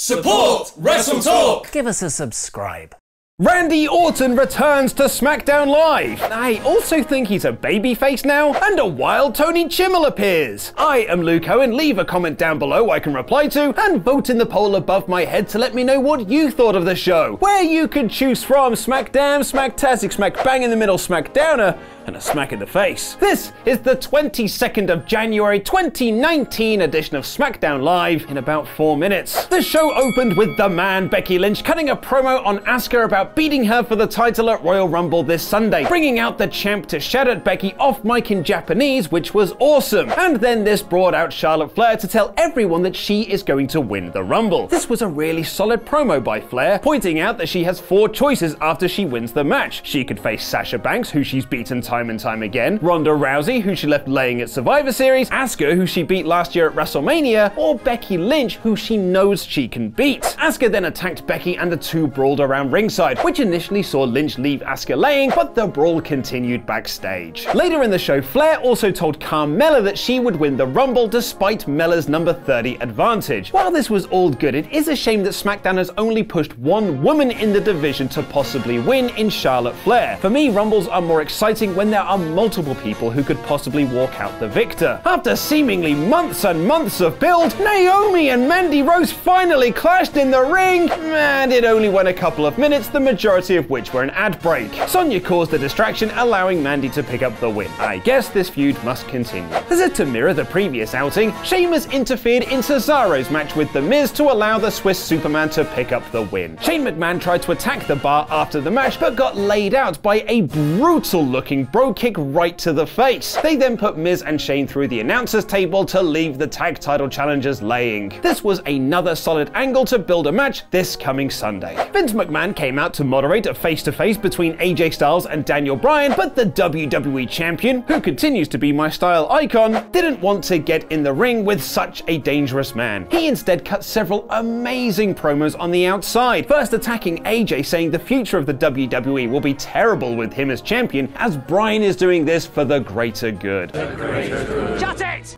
Support WrestleTalk! Give us a subscribe. Randy Orton returns to SmackDown Live. I also think he's a babyface now, and a wild Tony Chimel appears. I am Luke Owen. Leave a comment down below I can reply to, and vote in the poll above my head to let me know what you thought of the show, where you could choose from SmackDown, SmackTastic, Smack Bang in the Middle, SmackDowner, and a smack in the face. This is the 22nd of January 2019 edition of SmackDown Live in about four minutes. The show opened with the man Becky Lynch cutting a promo on Asuka about beating her for the title at Royal Rumble this Sunday, bringing out the champ to shout at Becky off mic in Japanese, which was awesome. And then this brought out Charlotte Flair to tell everyone that she is going to win the Rumble. This was a really solid promo by Flair, pointing out that she has four choices after she wins the match. She could face Sasha Banks, who she's beaten time time and time again, Ronda Rousey, who she left laying at Survivor Series, Asuka, who she beat last year at WrestleMania, or Becky Lynch, who she knows she can beat. Asuka then attacked Becky and the two brawled around ringside, which initially saw Lynch leave Asuka laying, but the brawl continued backstage. Later in the show, Flair also told Carmella that she would win the Rumble despite Mella's number 30 advantage. While this was all good, it is a shame that SmackDown has only pushed one woman in the division to possibly win in Charlotte Flair. For me, Rumbles are more exciting when there are multiple people who could possibly walk out the victor. After seemingly months and months of build, Naomi and Mandy Rose finally clashed in the ring, and it only went a couple of minutes, the majority of which were an ad break. Sonya caused the distraction, allowing Mandy to pick up the win. I guess this feud must continue. As if to mirror the previous outing, Sheamus interfered in Cesaro's match with The Miz to allow the Swiss Superman to pick up the win. Shane McMahon tried to attack the bar after the match, but got laid out by a brutal looking Brogue Kick right to the face. They then put Miz and Shane through the announcer's table to leave the tag title challengers laying. This was another solid angle to build a match this coming Sunday. Vince McMahon came out to moderate a face to face between AJ Styles and Daniel Bryan, but the WWE champion, who continues to be my style icon, didn't want to get in the ring with such a dangerous man. He instead cut several amazing promos on the outside, first attacking AJ saying the future of the WWE will be terrible with him as champion, as Bryan Bryan is doing this for the greater good. The greater good.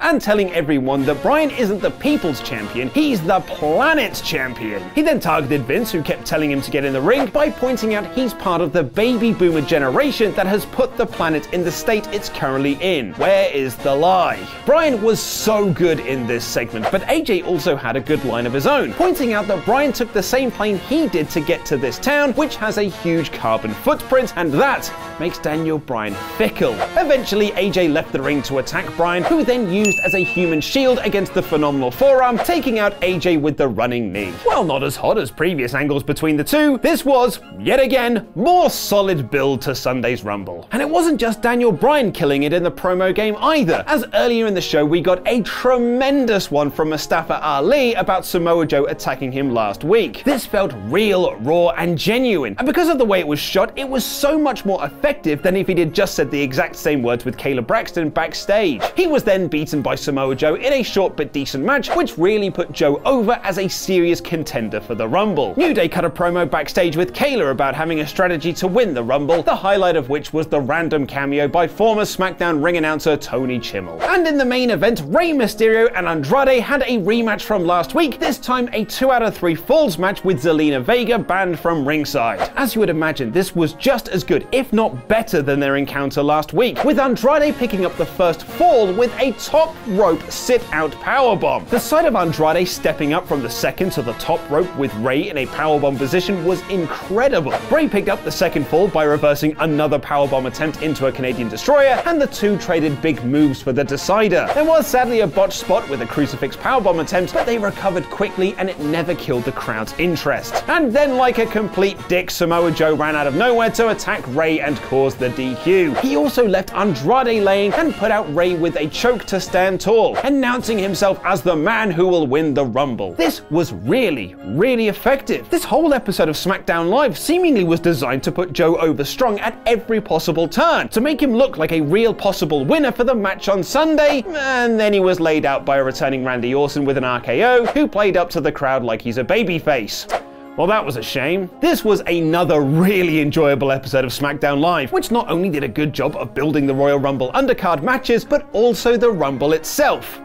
And telling everyone that Bryan isn't the people's champion, he's the planet's champion. He then targeted Vince, who kept telling him to get in the ring, by pointing out he's part of the baby boomer generation that has put the planet in the state it's currently in. Where is the lie? Bryan was so good in this segment, but AJ also had a good line of his own, pointing out that Bryan took the same plane he did to get to this town, which has a huge carbon footprint, and that makes Daniel Bryan fickle. Eventually, AJ left the ring to attack Bryan, who then used as a human shield against the phenomenal forearm, taking out AJ with the running knee. While not as hot as previous angles between the two, this was, yet again, more solid build to Sunday's Rumble. And it wasn't just Daniel Bryan killing it in the promo game either, as earlier in the show we got a tremendous one from Mustafa Ali about Samoa Joe attacking him last week. This felt real, raw, and genuine, and because of the way it was shot, it was so much more effective than if he did just said the exact same words with Kayla Braxton backstage. He was then beaten by Samoa Joe in a short but decent match, which really put Joe over as a serious contender for the Rumble. New Day cut a promo backstage with Kayla about having a strategy to win the Rumble, the highlight of which was the random cameo by former SmackDown ring announcer Tony Chimel. And in the main event, Rey Mysterio and Andrade had a rematch from last week, this time a 2 out of 3 falls match with Zelina Vega banned from ringside. As you would imagine, this was just as good, if not better than their encounter last week, with Andrade picking up the first fall with a top rope sit out powerbomb. The sight of Andrade stepping up from the second to the top rope with Rey in a powerbomb position was incredible. Rey picked up the second fall by reversing another powerbomb attempt into a Canadian destroyer, and the two traded big moves for the decider. There was sadly a botched spot with a crucifix powerbomb attempt, but they recovered quickly and it never killed the crowd's interest. And then, like a complete dick, Samoa Joe ran out of nowhere to attack Rey and cause the DQ. He also left Andrade laying and put out Rey with a choke to stand tall, announcing himself as the man who will win the Rumble. This was really, really effective. This whole episode of SmackDown Live seemingly was designed to put Joe over strong at every possible turn, to make him look like a real possible winner for the match on Sunday, and then he was laid out by a returning Randy Orton with an RKO, who played up to the crowd like he's a babyface. Well, that was a shame. This was another really enjoyable episode of SmackDown Live, which not only did a good job of building the Royal Rumble undercard matches, but also the Rumble itself.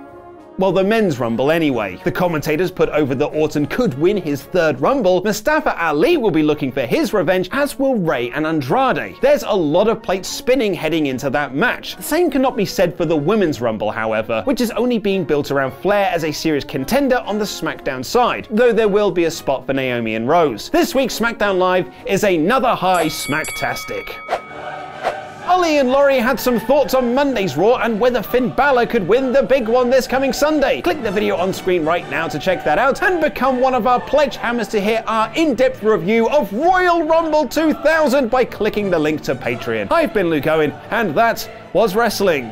Well, the men's Rumble anyway. The commentators put over that Orton could win his third Rumble. Mustafa Ali will be looking for his revenge, as will Rey and Andrade. There's a lot of plates spinning heading into that match. The same cannot be said for the women's Rumble, however, which is only being built around Flair as a serious contender on the SmackDown side, though there will be a spot for Naomi and Rose. This week's SmackDown Live is another high smacktastic. Ollie and Laurie had some thoughts on Monday's Raw and whether Finn Balor could win the big one this coming Sunday. Click the video on screen right now to check that out and become one of our pledge hammers to hear our in-depth review of Royal Rumble 2000 by clicking the link to Patreon. I've been Luke Owen, and that was wrestling.